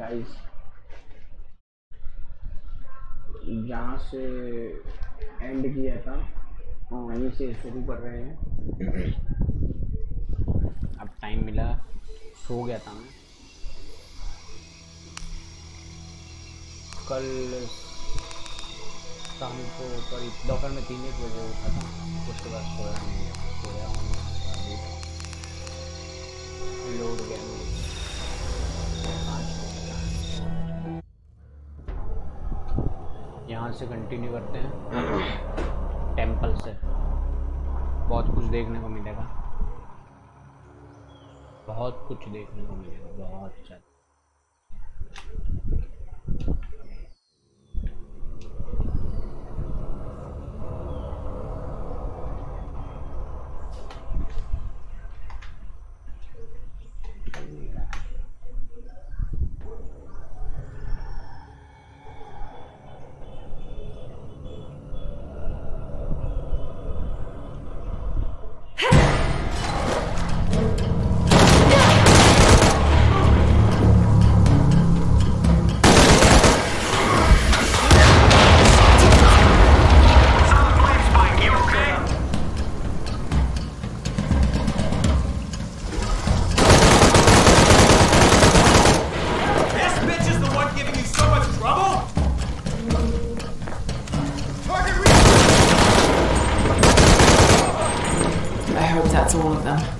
Guys जहाँ से and किया था। वहीं से शुरू कर रहे हैं। अब टाइम मिला। सो गया था मैं। कल शाम को करीब, दोपहर में तीन एक बजे उठा था। उसके बाद सोया नहीं सोया हूँ लोड गया यहाँ से कंटिन्यू करते हैं। टेंपल से। बहुत कुछ देखने को मिलेगा। बहुत कुछ देखने को मिलेगा। बहुत ज़्यादा। Hope that's all of them.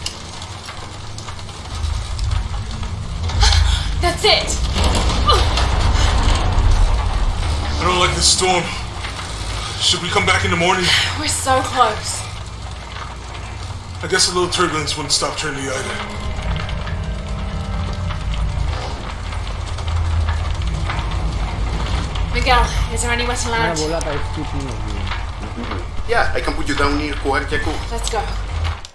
That's it! I don't like this storm. Should we come back in the morning? We're so close. I guess a little turbulence wouldn't stop Trinity either. Miguel, is there anywhere to land? Yeah, I can put you down near Kuwaq Yaku. Let's go.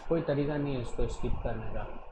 कोई तरीका नहीं है इसको skip करने का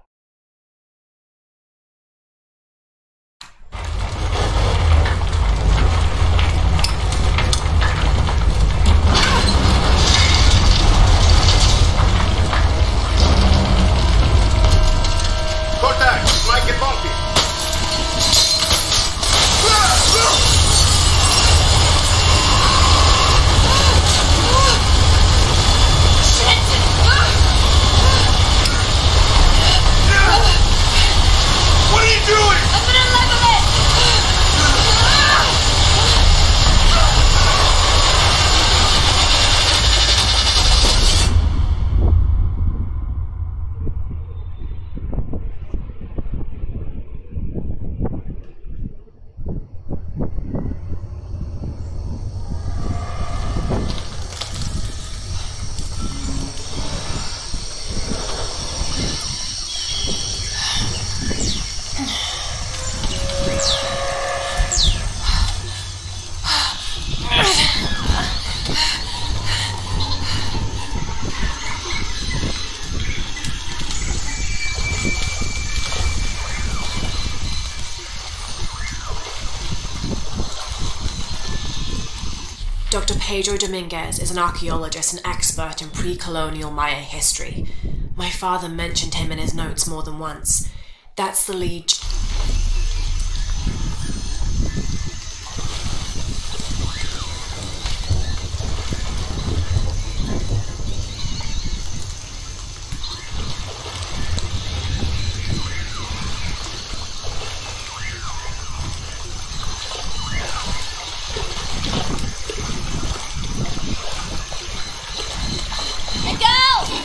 Pedro Dominguez is an archaeologist and expert in pre colonial Maya history. My father mentioned him in his notes more than once. That's the lead. Miguel!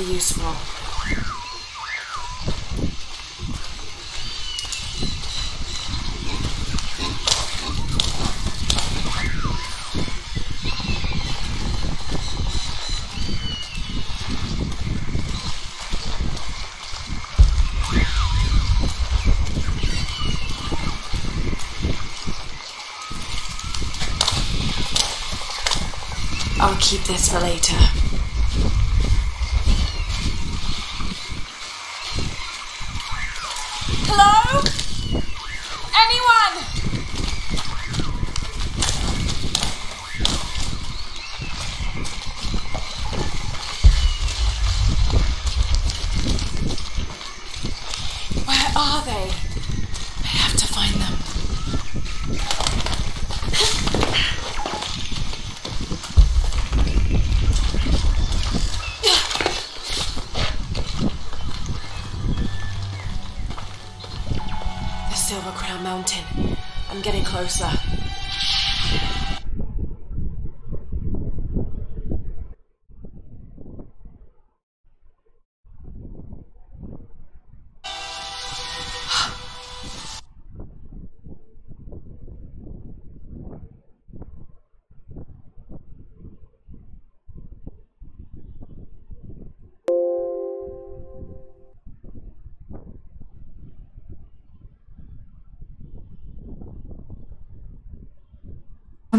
be useful. I'll keep this for later. Hello?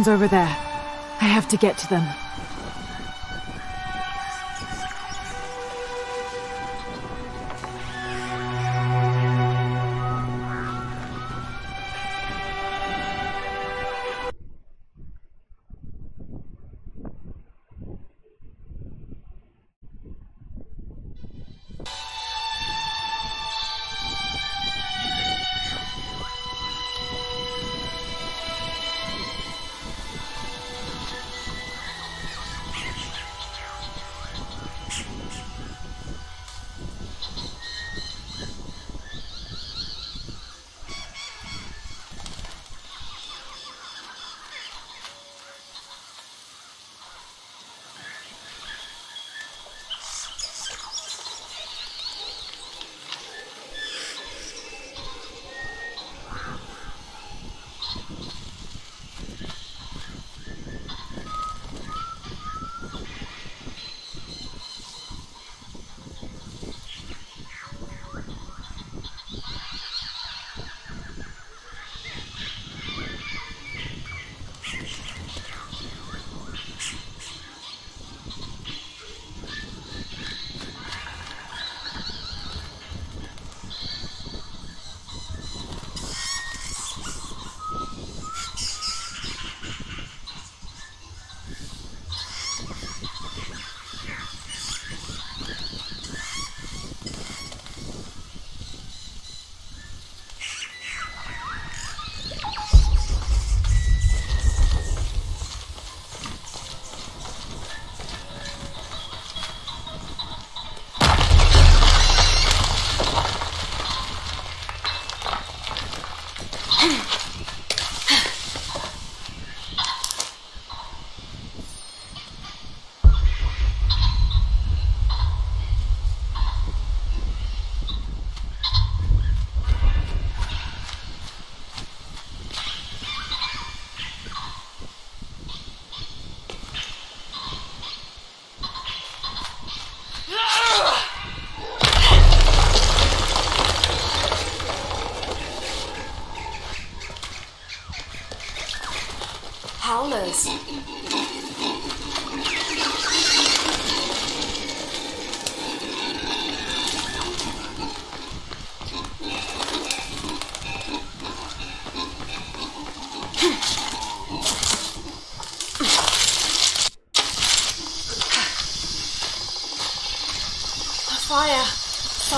One's over there. I have to get to them.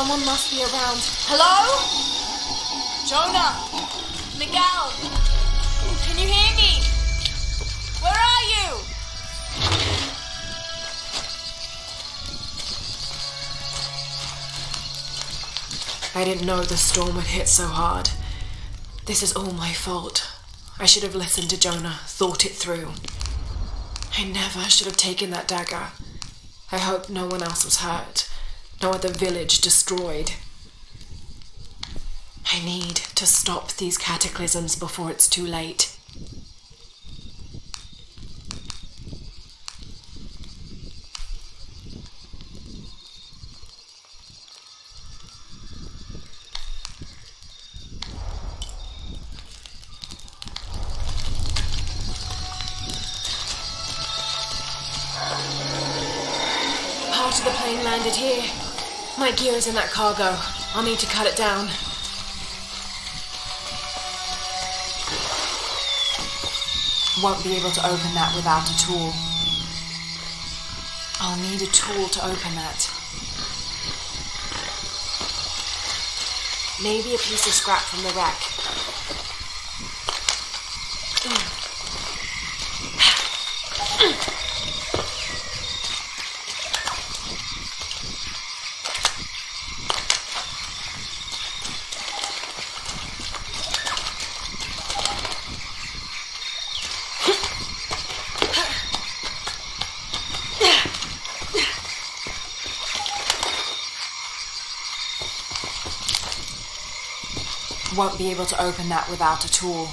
Someone must be around. Hello? Jonah? Miguel? Can you hear me? Where are you? I didn't know the storm would hit so hard. This is all my fault. I should have listened to Jonah, thought it through. I never should have taken that dagger. I hope no one else was hurt. Nor the village destroyed. I need to stop these cataclysms before it's too late. My gear is in that cargo. I'll need to cut it down. Won't be able to open that without a tool. I'll need a tool to open that. Maybe a piece of scrap from the wreck. Won't be able to open that without a tool.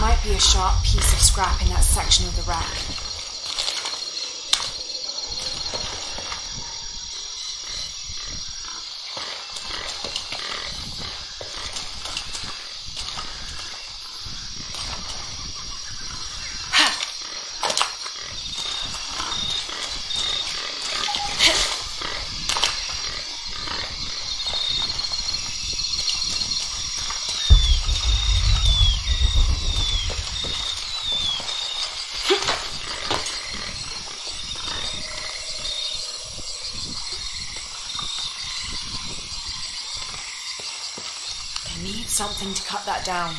Might be a sharp piece of scrap in that section of the wreck. I need something to cut that down.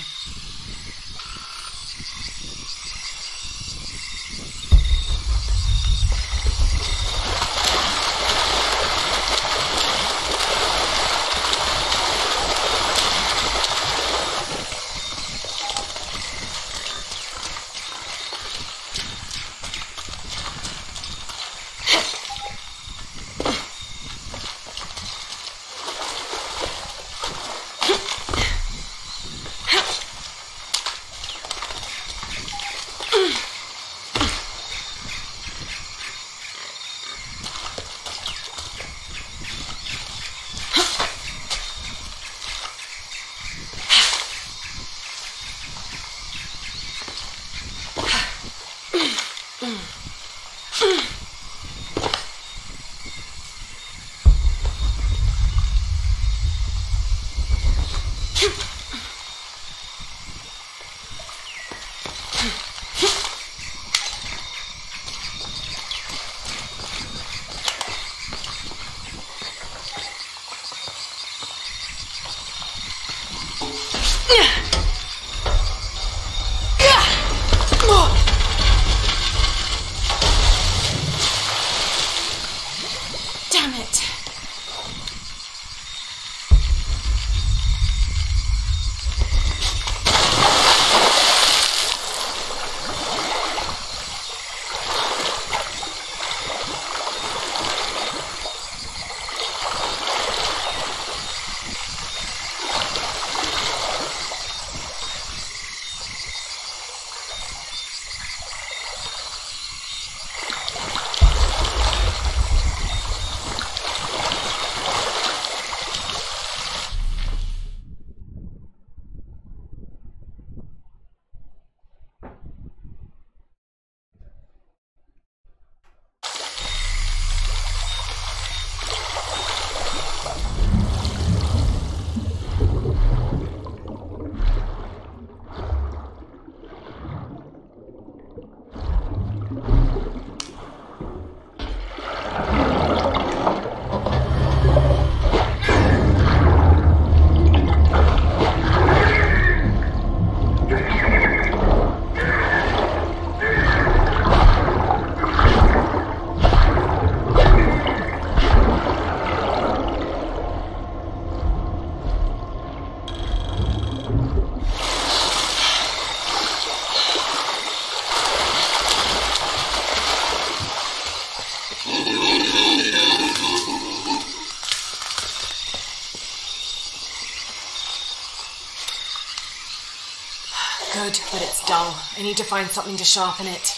I need to find something to sharpen it.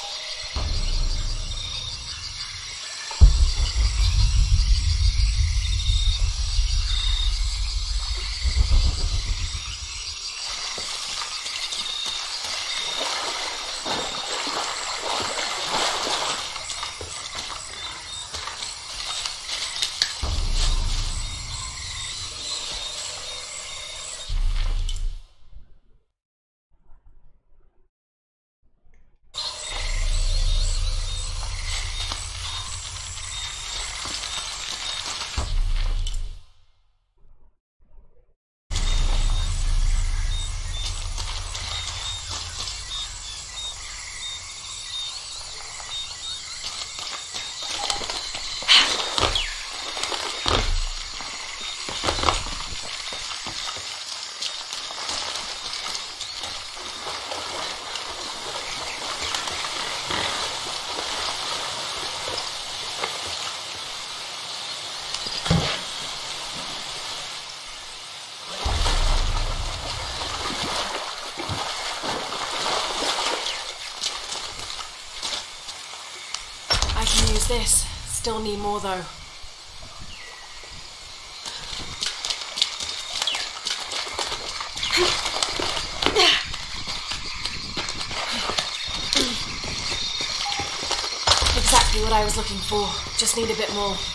I can use this. Still need more though. Exactly what I was. Just need a bit more.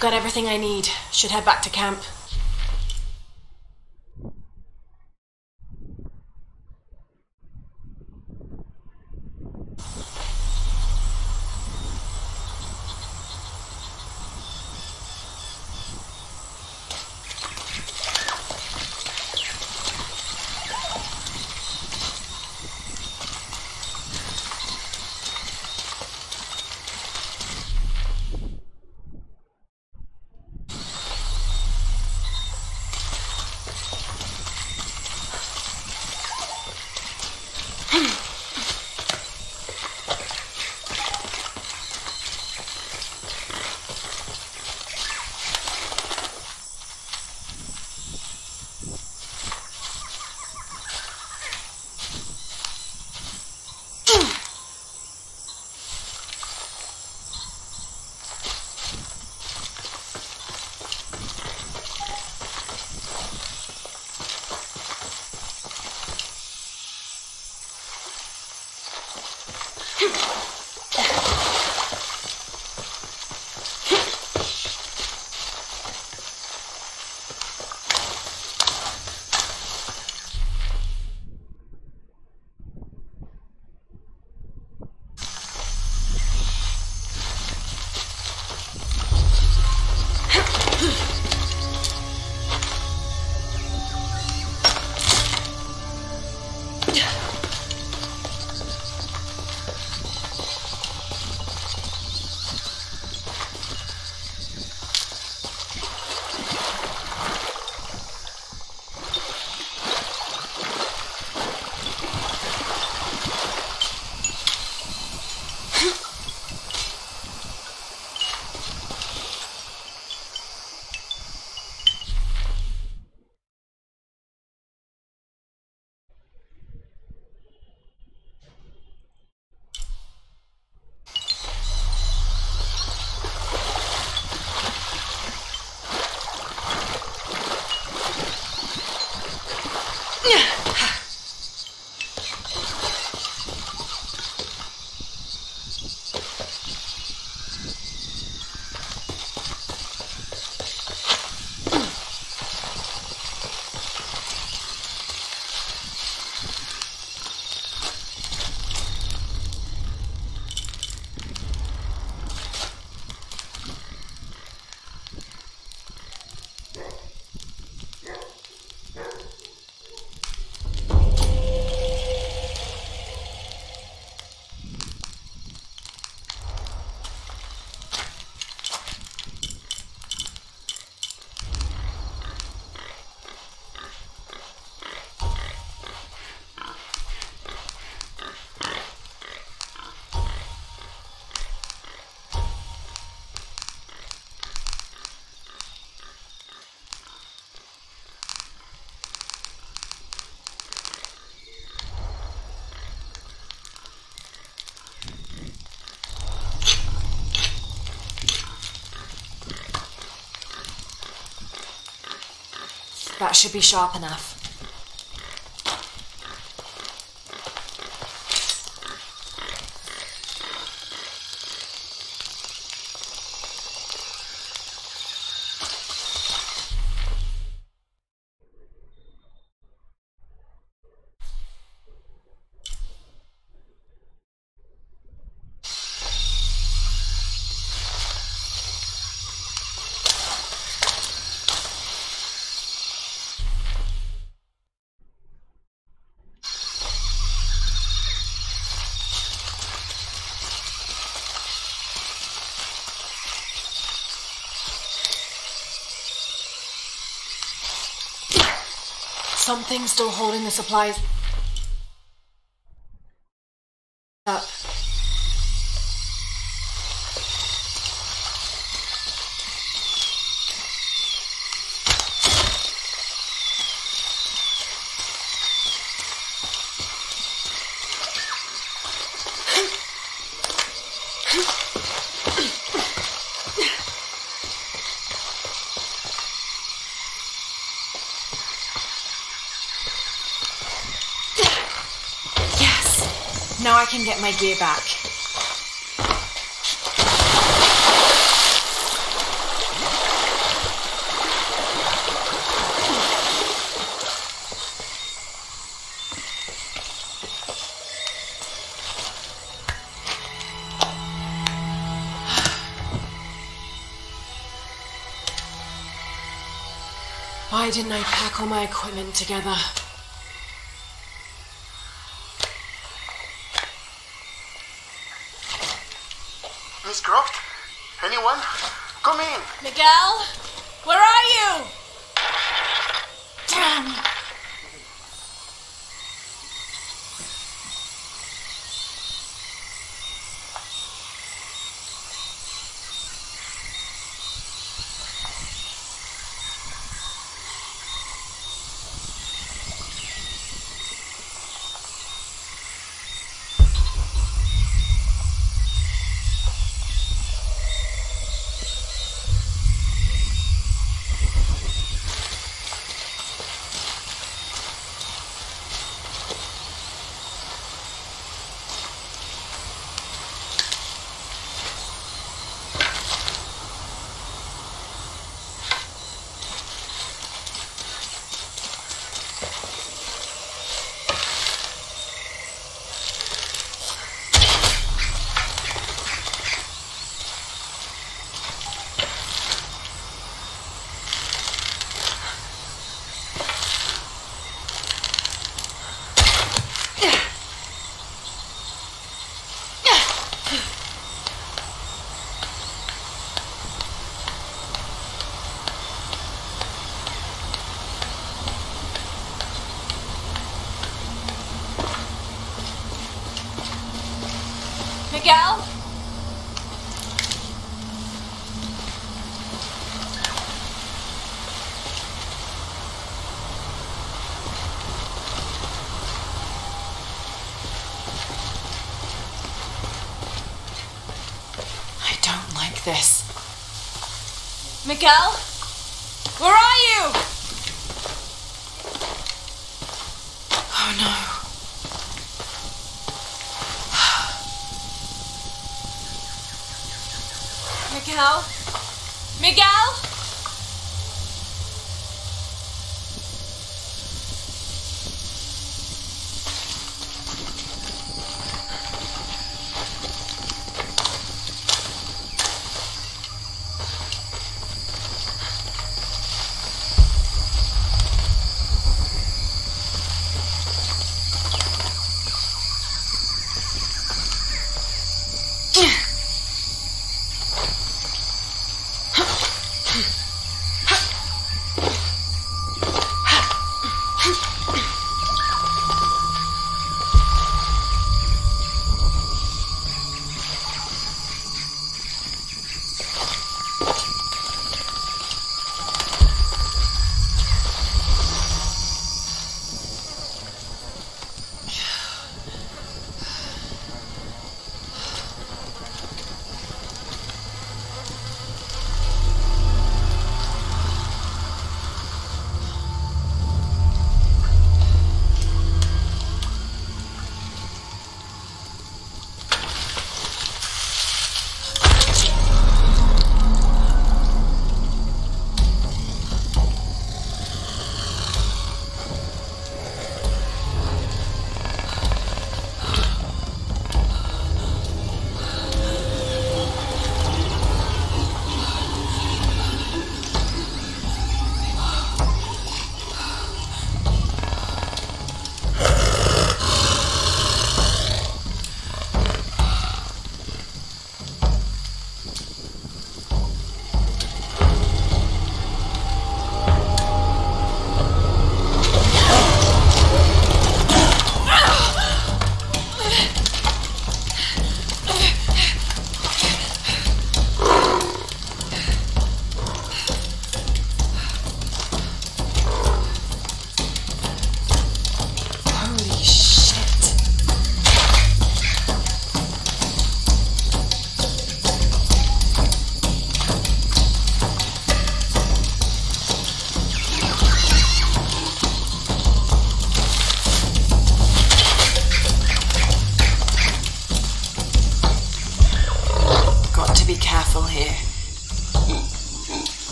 Got everything I need. Should head back to camp. That should be sharp enough. Something still holding the supplies up. Yes! Now I can my gear back. Why didn't I pack all my equipment together? Anyone? Come in. Miguel? Where are you? Damn! Miguel? I don't like this. Miguel?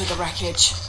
Of the wreckage.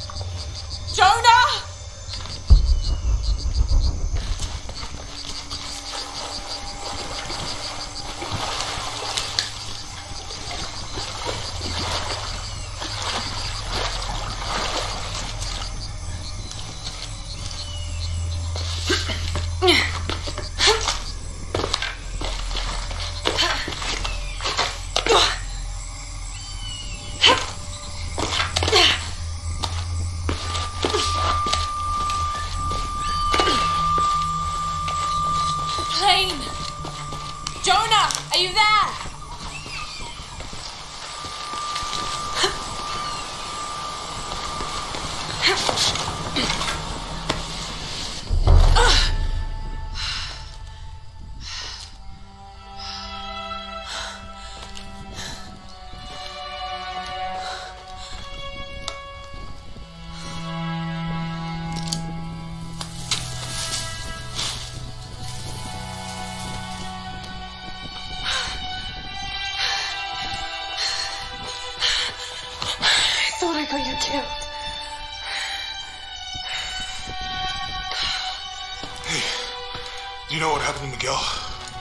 You know what happened to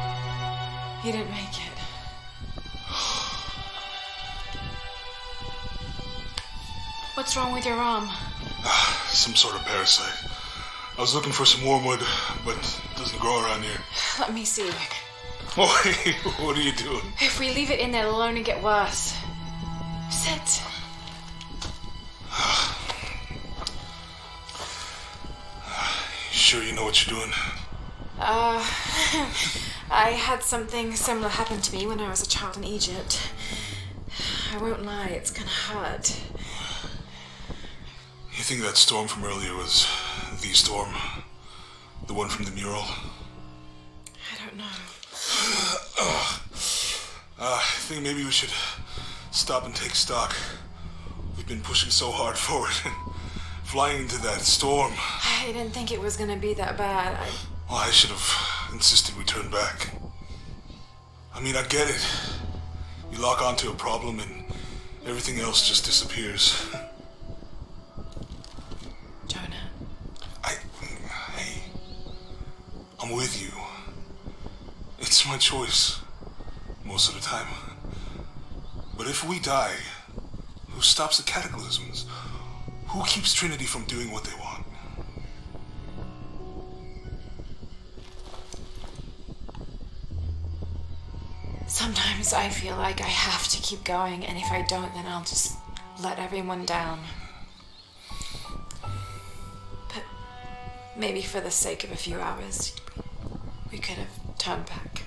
Miguel? He didn't make it. What's wrong with your arm? Some sort of parasite. I was looking for some wormwood, but it doesn't grow around here. Let me see. Oh, hey, what are you doing? If we leave it in there, it'll only get worse. Sit. Sure you know what you're doing? Uh, I had something similar happen to me when I was a child in Egypt. I won't lie, it's gonna hurt. You think that storm from earlier was the storm? The one from the mural? I don't know. Uh, I think maybe we should stop and take stock. We've been pushing so hard forward and flying into that storm. I didn't think it was gonna be that bad. I, Well, I should have insisted we turn back. I mean, I get it. You lock onto a problem and everything else just disappears. Jonah, I. Hey. I'm with you. It's my choice. Most of the time. But if we die, who stops the cataclysms? Who keeps Trinity from doing what they sometimes I feel like I have to keep going, and if I don't, then I'll just let everyone down. But maybe for the sake of a few hours, we could have turned back.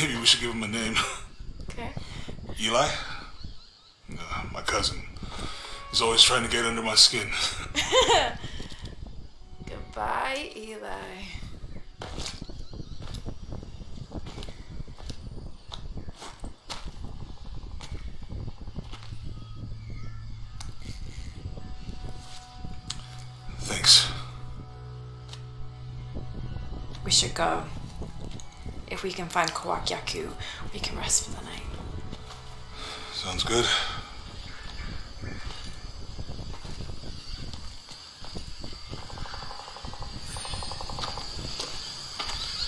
Maybe we should give him a name. Okay. Eli? Uh, my cousin. He's always trying to get under my skin. Goodbye, Eli. Thanks. We should go. If we can find Kuwaq Yaku, we can rest for the night. Sounds good.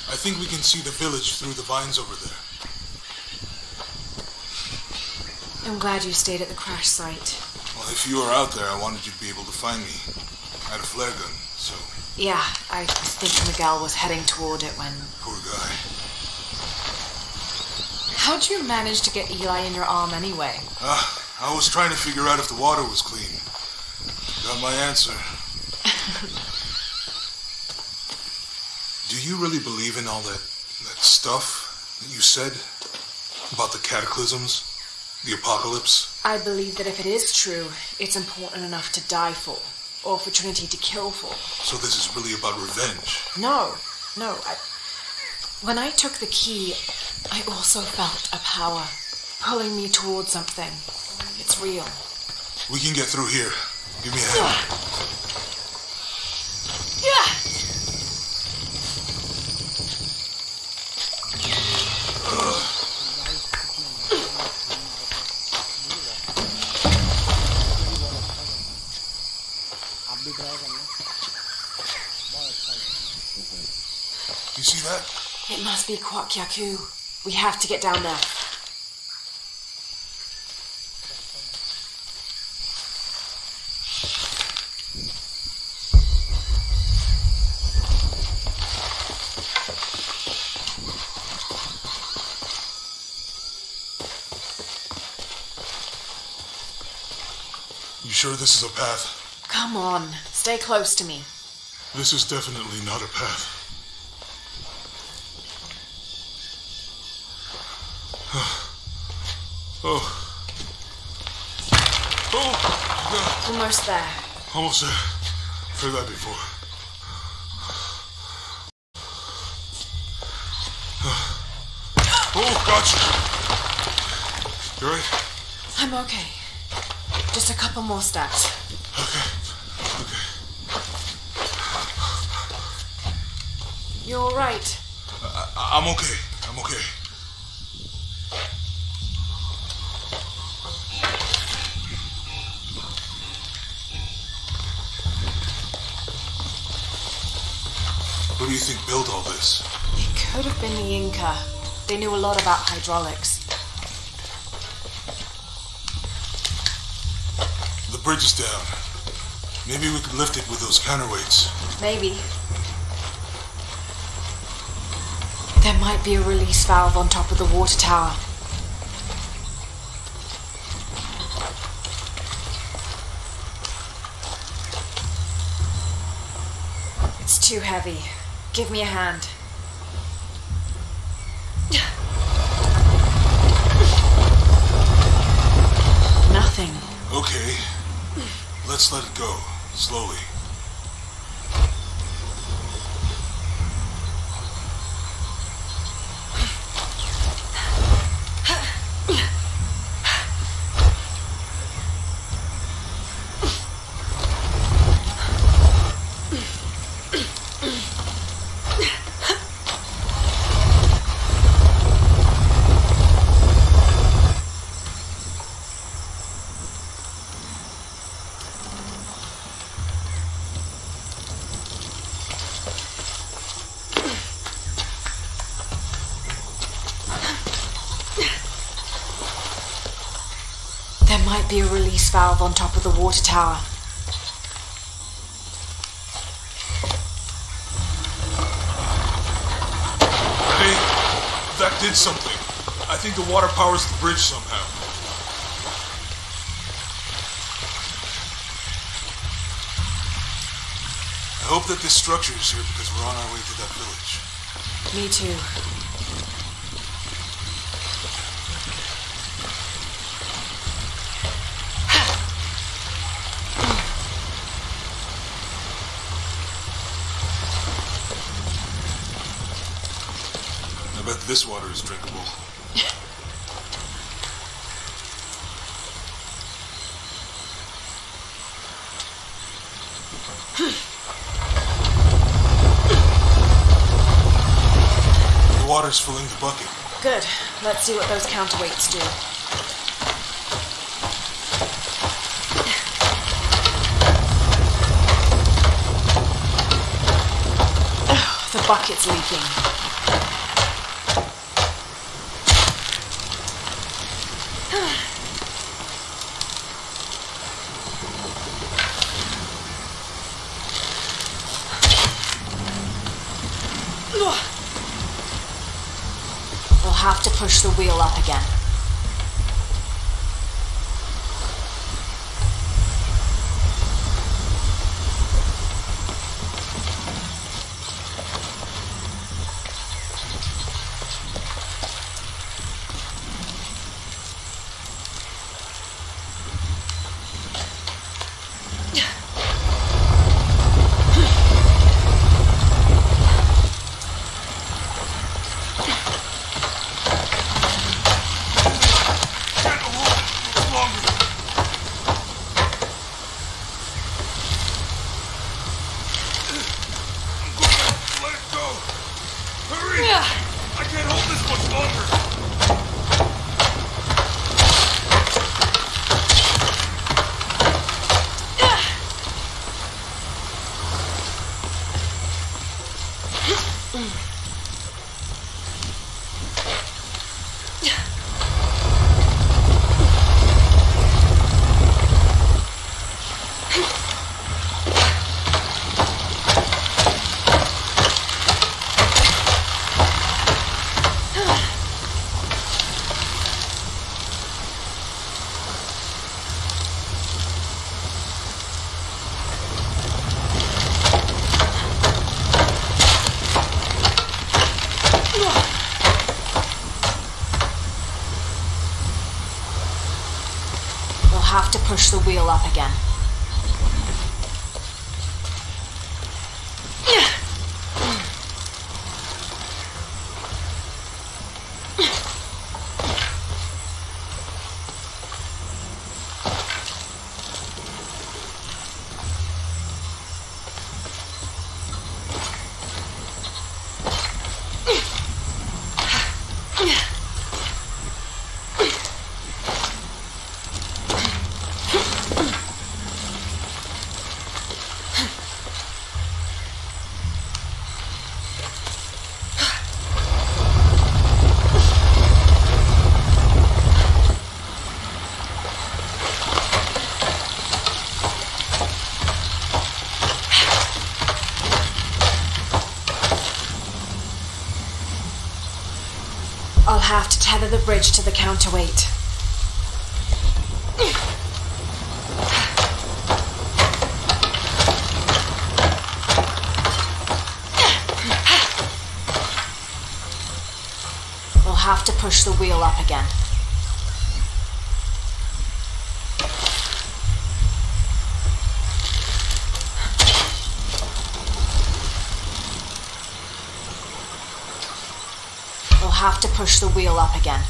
I think we can see the village through the vines over there. I'm glad you stayed at the crash site. Well, if you were out there, I wanted you to be able to find me. I had a flare gun, so Yeah, I think Miguel was heading toward it when. poor guy. How'd you manage to get Eli in your arm anyway? Ah, I was trying to figure out if the water was clean. Got my answer. Do you really believe in all that that stuff that you said about the cataclysms, the apocalypse? I believe that if it is true, it's important enough to die for, or for Trinity to kill for. So this is really about revenge. No, no. I, when I took the key, I also felt a power pulling me towards something. It's real. We can get through here. Give me a hand. It must be Kuwaq Yaku. We have to get down there. You sure this is a path? Come on, stay close to me. This is definitely not a path. Oh. Oh, Almost there. Almost there. Heard that before. Oh, gotcha. You right? I'm okay. Just a couple more steps. Okay. Okay. You're all right. I- I'm okay. Do you think built all this? It could have been the Inca. They knew a lot about hydraulics. The bridge is down. Maybe we could lift it with those counterweights. Maybe. There might be a release valve on top of the water tower. It's too heavy. Give me a hand. Nothing. Okay. Let's let it go. Slowly. There might be a release valve on top of the water tower. Hey, that did something. I think the water powers the bridge somehow. I hope that this structure is here because we're on our way to that village. Me too. This water is drinkable. The water's filling the bucket. Good. Let's see what those counterweights do. Ugh, the bucket's leaking. We'll have to push the wheel up the bridge to the counterweight. We'll have to push the wheel up again. We'll have to push the wheel up again.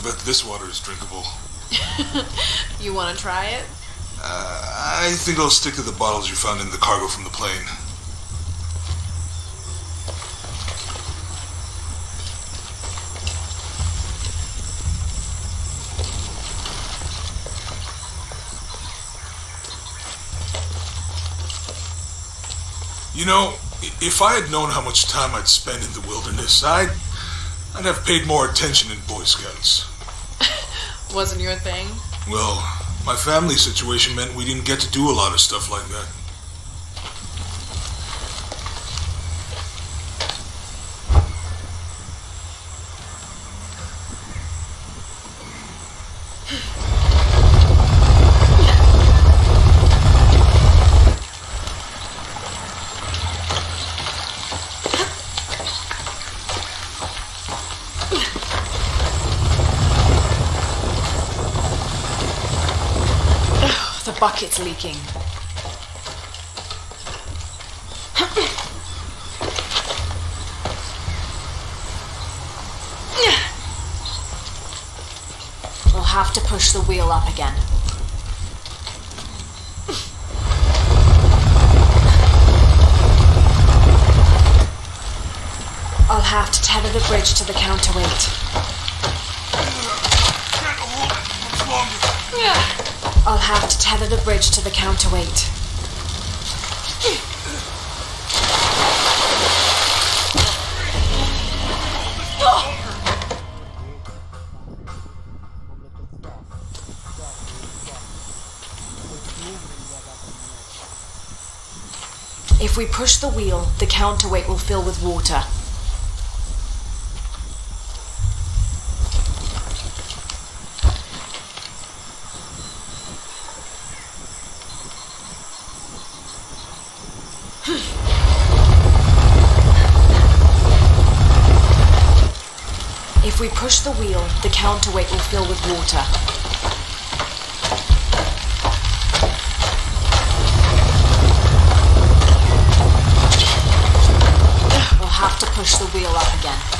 I bet this water is drinkable. You want to try it? Uh, I think I'll stick to the bottles you found in the cargo from the plane. You know, if I had known how much time I'd spend in the wilderness, I'd, I'd have paid more attention in Boy Scouts. Wasn't your thing? Well, my family situation meant we didn't get to do a lot of stuff like that. we push the wheel, the counterweight will fill with water. If we push the wheel, the counterweight will fill with water. wheel up again.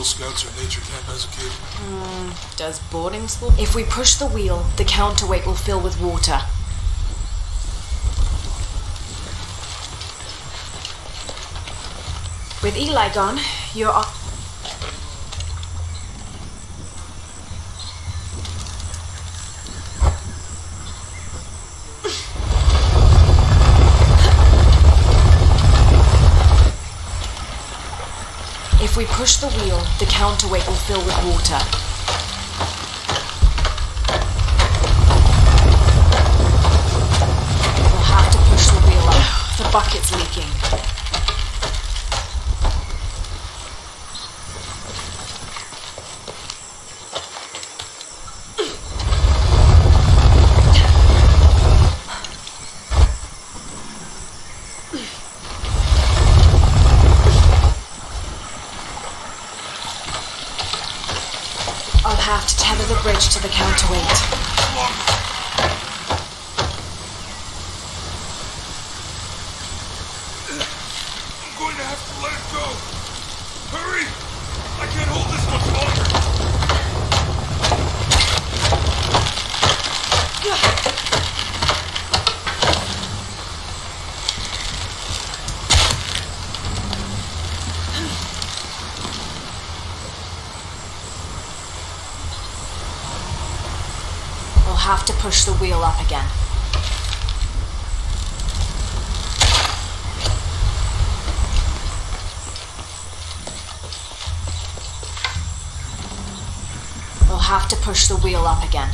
Girl Scouts or nature camp as a kid? Mm, does boarding school? If we push the wheel, the counterweight will fill with water. With Eli gone, you're off. push the wheel, the counterweight will fill with water. We'll have to push the wheel up. The bucket's leaking. have to push the wheel up again.